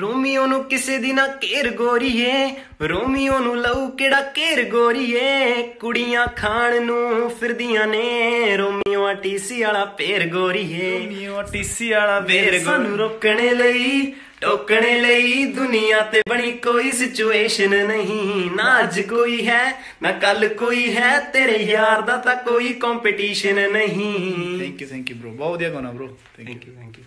Romeo ਨੂੰ ਕਿਸੇ ਦੀ ਨਾ ਘੇਰ ਗੋਰੀਏ। ਰੋਮੀਓ ਨੂੰ ਲਊ ਕਿਹੜਾ ਘੇਰ ਗੋਰੀਏ। ਕੁੜੀਆਂ ਖਾਣ ਨੂੰ ਫਿਰਦੀਆਂ ਨੇ। ਰੋਮੀਓ ਆ ਵਾਲਾ ਪੇਰ ਗੋਰੀਏ। ਨਿਊ ਟੀਸੀ ਵਾਲਾ ਫੇਰ ਸਾਨੂੰ ਰੋਕਣੇ ਲਈ ਟੋਕਣੇ ਲਈ ਦੁਨੀਆ ਤੇ ਬਣੀ ਕੋਈ ਸਿਚੁਏਸ਼ਨ ਨਹੀਂ। ਨਾ ਅੱਜ ਕੋਈ ਹੈ ਨਾ ਕੱਲ ਕੋਈ ਹੈ ਤੇਰੇ ਯਾਰ ਦਾ ਤਾਂ ਕੋਈ ਕੰਪੀਟੀਸ਼ਨ ਨਹੀਂ। Thank you thank you bro ਬਹੁਤ ਵਧੀਆ ਗਾਣਾ bro thank you thank you